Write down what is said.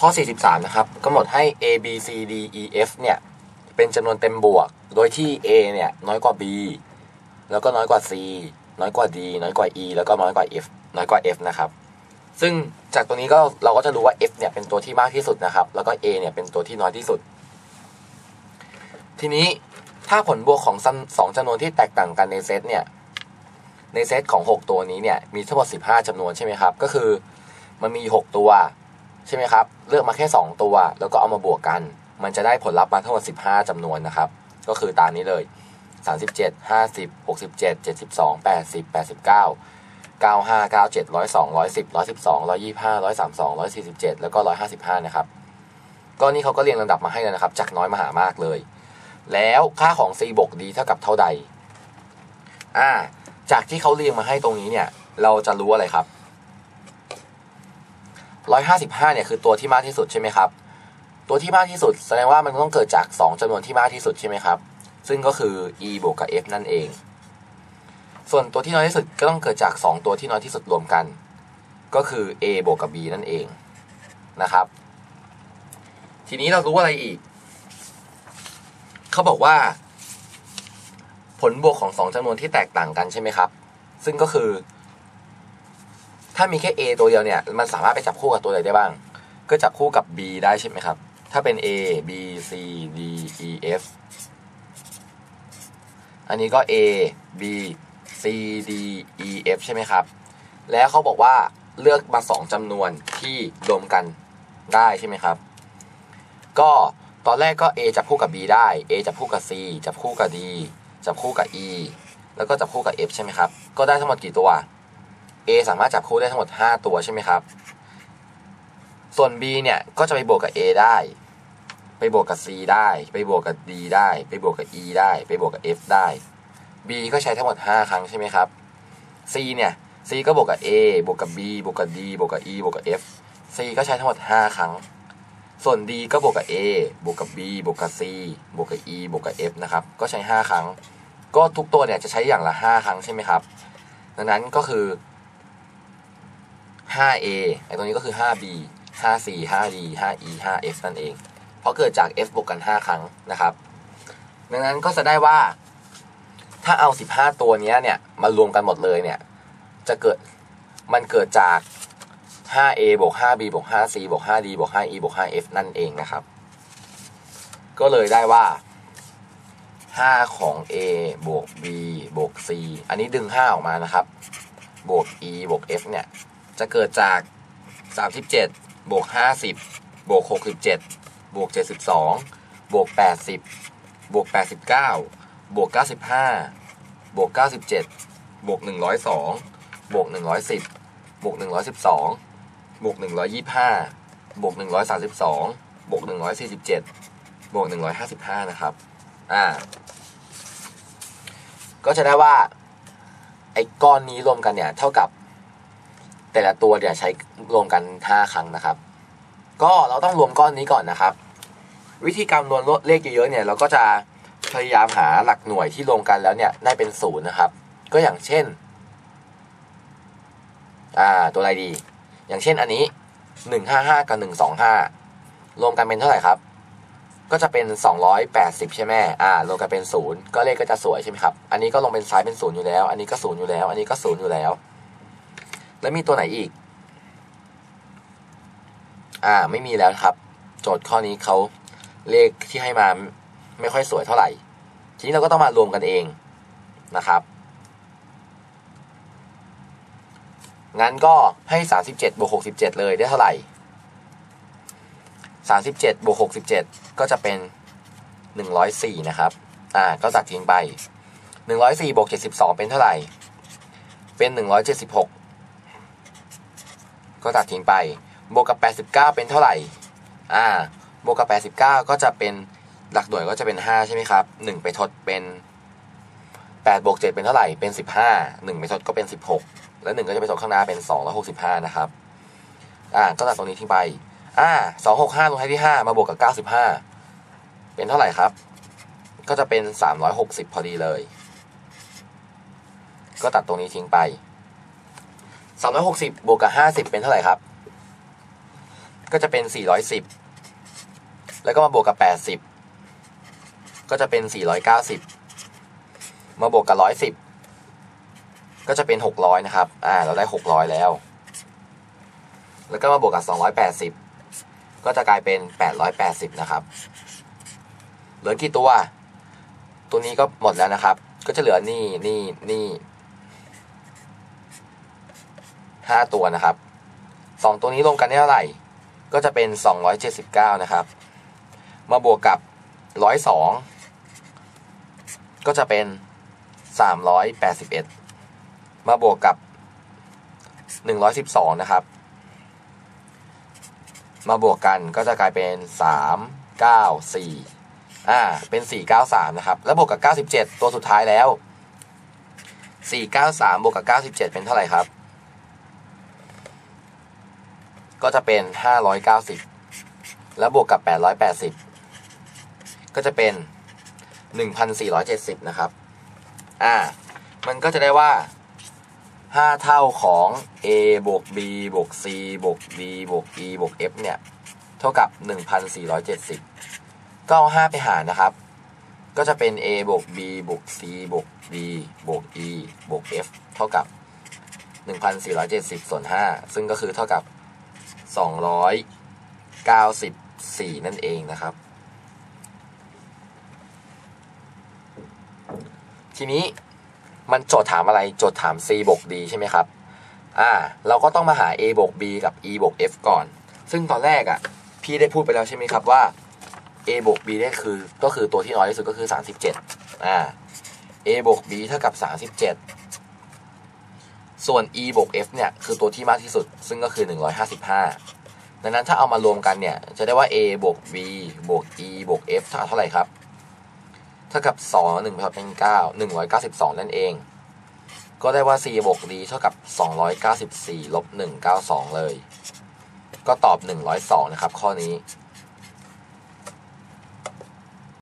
ข้อ 43 นะครับกำหนดให้ a b c d e f เนี่ย เป็นจำนวนเต็มบวก โดยที่ a เนี่ย น้อยกว่า b แล้วก็น้อยกว่า c น้อยกว่า d น้อยกว่า e แล้วก็น้อยกว่า f น้อยกว่า f นะครับ ซึ่งจากตัวนี้ก็เราก็จะรู้ว่า f เนี่ยเป็นตัวที่มากที่สุดนะครับ แล้วก็ a เนี่ยเป็นตัวที่น้อยที่สุด ทีนี้ถ้าผลบวกของสองจำนวนที่แตกต่างกันในเซตเนี่ย ในเซตของ 6 ตัวนี้เนี่ยมีทั้งหมด15จำนวนใช่ไหมครับ ก็คือมันมี 6 ตัว ใช่ไหมครับ เลือกมาแค่ 2 ตัว แล้วก็เอามาบวกกัน มันจะได้ผลลัพธ์มาทั้งหมด 15จำนวนนะครับ ก็คือตามนี้เลย 37 50 67 72 80 89 95 97 102 110 112 125 132 147 แล้วก็ 155 นะครับ ก็นี่เขาก็เรียงลำดับมาให้แล้วนะครับ จากน้อยมาหามากเลย แล้วค่าของ c บวก d เท่ากับเท่าใด อ่า จากที่เขาเรียงมาให้ตรงนี้เนี่ย เราจะรู้อะไรครับ 155เนี่ยคือตัวที่มากที่สุดใช่ไหมครับ ตัวที่มากที่สุดแสดงว่ามันต้องเกิดจาก 2จำนวนที่มากที่สุดใช่ไหมครับ ซึ่งก็คือ e บวกกับ f นั่นเอง ส่วนตัวที่น้อยที่สุดก็ต้องเกิดจาก 2 ตัวที่น้อยที่สุดรวมกัน ก็คือ a บวกกับ b นั่นเองนะครับ ทีนี้เรารู้อะไรอีก เขาบอกว่า ผลบวกของสองจำนวนที่แตกต่างกันใช่ไหมครับ ซึ่งก็คือ ถ้ามีแค่ a ตัวเดียวเนี่ย มันสามารถไปจับคู่กับตัวใดได้บ้าง ก็จับคู่กับ b ได้ใช่ไหมครับ ถ้าเป็น a b c d e f อันนี้ก็ a b c d e f ใช่ไหมครับ แล้วเขาบอกว่าเลือกมาสองจำนวนที่รวมกันได้ใช่ไหมครับ ก็ตอนแรกก็ a จับคู่กับ b ได้ a จับคู่กับ c จับคู่กับ d จับคู่กับ e แล้วก็จับคู่กับ f ใช่ไหมครับ ก็ได้ทั้งหมดกี่ตัว a สามารถจับคู่ได้ทั้งหมด 5 ตัวใช่ไหมครับ ส่วน b เนี่ยก็จะไปบวกกับ a ได้ ไปบวกกับ c ได้ ไปบวกกับ d ได้ ไปบวกกับ e ได้ ไปบวกกับ f ได้ b ก็ใช้ทั้งหมด 5 ครั้งใช่ไหมครับ c เนี่ย c ก็บวกกับ a บวกกับ b บวกกับ d บวกกับ e บวกกับ f c ก็ใช้ทั้งหมด 5 ครั้ง ส่วน d ก็บวกกับ a บวกกับ b บวกกับ c บวกกับ e บวกกับ f นะครับ ก็ใช้ 5 ครั้ง ก็ทุกตัวเนี่ยจะใช้อย่างละ 5 ครั้งใช่ไหมครับ ดังนั้นก็คือ 5a ไอตรงนี้ก็คือ 5b 5c 5d 5e 5f นั่นเอง เพราะเกิดจาก f บวกกัน 5 ครั้งนะครับ ดังนั้นก็จะได้ว่า ถ้าเอา 15 ตัวนี้เนี่ยมารวมกันหมดเลยเนี่ย จะเกิดมันเกิดจาก 5a บวก 5b บวก 5c บวก 5d บวก 5e บวก 5f นั่นเองนะครับ ก็เลยได้ว่า 5 ของ a บวก b บวก c อันนี้ดึง 5 ออกมานะครับ บวก e บวก f เนี่ย จะเกิดจาก 37 บวก 50 บวก 67 บวก 72 บวก 80 บวก 89 บวก 95 บวก 97 บวก 102 บวก 110 บวก 112 บวก 125 บวก 132 บวก 147 บวก 155 นะครับ อ่า ก็จะได้ว่าไอ้ก้อนนี้รวมกันเนี่ย เท่ากับ แต่ละตัวเนี่ยใช้รวมกัน 5 ครั้งนะครับ ก็เราต้องรวมก้อนนี้ก่อนนะครับ วิธีการรวมเลขเยอะๆเนี่ยเราก็จะพยายามหาหลักหน่วยที่รวมกันแล้วเนี่ยได้เป็นศูนย์นะครับ ก็อย่างเช่นอ่าตัวอะไรดี อย่างเช่นอันนี้หนึ่งห้าห้ากับหนึ่งสองห้ารวมกันเป็นเท่าไหร่ครับ ก็จะเป็นสองร้อยแปดสิบใช่ไหมอ่ารวมกันเป็นศูนย์ก็เลขก็จะสวยใช่ไหมครับ อันนี้ก็ลงเป็นซ้ายเป็นศูนย์อยู่แล้ว อันนี้ก็ศูนย์อยู่แล้ว อันนี้ก็ศูนย์อยู่แล้ว แล้วมีตัวไหนอีก อ่า ไม่มีแล้วครับ โจทย์ข้อนี้เขาเลขที่ให้มาไม่ค่อยสวยเท่าไหร่ ทีนี้เราก็ต้องมารวมกันเองนะครับ งั้นก็ให้ 37บวก67 เลยได้เท่าไหร่ 37บวก67 ก็จะเป็น 104 นะครับ อ่า ก็ตัดทิ้งไป 104บวก72 เป็นเท่าไหร่ เป็น 176 ก็ตัดทิ้งไป บวกกับ 89 เป็นเท่าไหร่ อ่า บวกกับ 89 ก็จะเป็นหลักหน่วยก็จะเป็น 5 ใช่ไหมครับ 1 ไปทดเป็น 8 บวก 7 เป็นเท่าไหร่ เป็น 15 1 ไปทดก็เป็น 16 แล้ว 1 ก็จะไปทดข้างหน้าเป็น265 นะครับ อ่า ก็ตัดตรงนี้ทิ้งไป อ่า265 ลงท้ายที่ 5 มาบวกกับ 95 เป็นเท่าไหร่ครับ ก็จะเป็น 360 พอดีเลย ก็ตัดตรงนี้ทิ้งไป 360บวกกับ50เป็นเท่าไหร่ครับ ก็จะเป็น410แล้วก็มาบวกกับ80ก็จะเป็น490มาบวกกับ110ก็จะเป็น600นะครับ อ่า เราได้600แล้ว แล้วก็มาบวกกับ280ก็จะกลายเป็น880นะครับ เหลือกี่ตัว ตัวนี้ก็หมดแล้วนะครับ ก็จะเหลือนี่นี่นี่ ห้าตัวนะครับสองตัวนี้รวมกันได้เท่าไหร่ ก็จะเป็นสองร้อยเจ็ดสิบเก้านะครับ มาบวกกับร้อยสองก็จะเป็นสามร้อยแปดสิบเอ็ดมาบวกกับหนึ่งร้อยสิบสองนะครับ มาบวกกันก็จะกลายเป็นสามเก้าสี่อ่า เป็นสี่เก้าสามนะครับ แล้วบวกกับเก้าสิบเจ็ดตัวสุดท้ายแล้วสี่เก้าสามบวกกับเก้าสิบเจ็ดเป็นเท่าไหร่ครับ ก็จะเป็น 590 แล้วบวกกับ 880 ก็จะเป็น 1,470 นะครับ อ่า มันก็จะได้ว่า 5 เท่าของ a บวก b บวก c บวก d บวก e บวก f เนี่ย เท่ากับ 1,470 ก็เอา 5 ไปหารนะครับ ก็จะเป็น a บวก b บวก c บวก d บวก e บวก f เท่ากับ 1,470 ส่วน 5 ซึ่งก็คือเท่ากับ 294 นั่นเองนะครับ ทีนี้มันโจทย์ถามอะไรโจทย์ถาม c บวก d ใช่ไหมครับ อ่า เราก็ต้องมาหา a บวก b กับ e บวก f ก่อน ซึ่งตอนแรกอะ่ะ พี่ได้พูดไปแล้วใช่ไหมครับว่า a บวก b ได้คือก็คือตัวที่น้อยที่สุดก็คือ 37 อ่า a บวก b เท่ากับ 37 ส่วน e บวก f เนี่ยคือตัวที่มากที่สุด ซึ่งก็คือ 155 ดังนั้นถ้าเอามารวมกันเนี่ยจะได้ว่า a บวก b บวก e บวก f เท่าเท่าไหร่ครับ เท่ากับ 2 1เป็น9 192 นั่นเอง ก็ได้ว่า c บวก d เท่ากับ 294ลบ192 เลย ก็ตอบ 102 นะครับข้อนี้